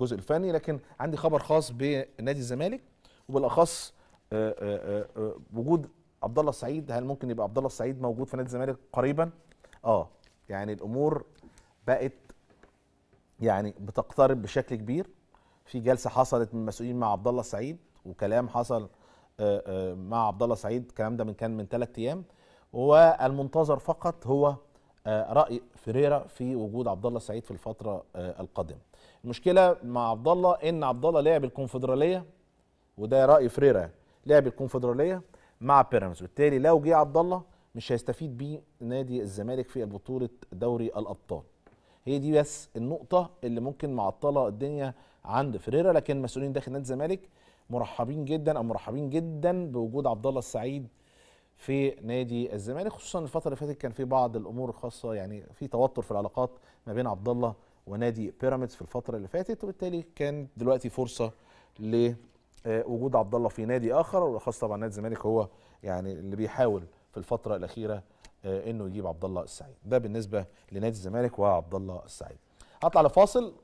الجزء الفني لكن عندي خبر خاص بنادي الزمالك وبالأخص آه، آه، آه، وجود عبد الله السعيد. هل ممكن يبقى عبد الله السعيد موجود في نادي الزمالك قريبا؟ آه يعني الأمور بقت يعني بتقترب بشكل كبير. في جلسة حصلت من مسؤولين مع عبد الله السعيد وكلام حصل مع عبد الله السعيد. الكلام ده من كان من ثلاث أيام. والمنتظر فقط هو رأي فيريرا في وجود عبد الله السعيد في الفترة آه، القادمة المشكلة مع عبد الله إن عبد الله لعب الكونفدرالية وده رأي فريرا يعني. لعب الكونفدرالية مع بيراميدز وبالتالي لو جه عبد الله مش هيستفيد بيه نادي الزمالك في بطولة دوري الأبطال هي دي بس النقطة اللي ممكن معطلة الدنيا عند فريرا لكن مسؤولين داخل نادي الزمالك مرحبين جدا أو مرحبين جدا بوجود عبد الله السعيد في نادي الزمالك خصوصا الفترة اللي فاتت كان في بعض الأمور الخاصه يعني في توتر في العلاقات ما بين عبد الله ونادي بيراميدز في الفترة اللي فاتت وبالتالي كان دلوقتي فرصة لوجود عبد الله في نادي آخر وبالأخص طبعا نادي الزمالك هو يعني اللي بيحاول في الفترة الأخيرة آه، إنه يجيب عبد الله السعيد. ده بالنسبة لنادي الزمالك وعبد الله السعيد. هطلع لفاصل.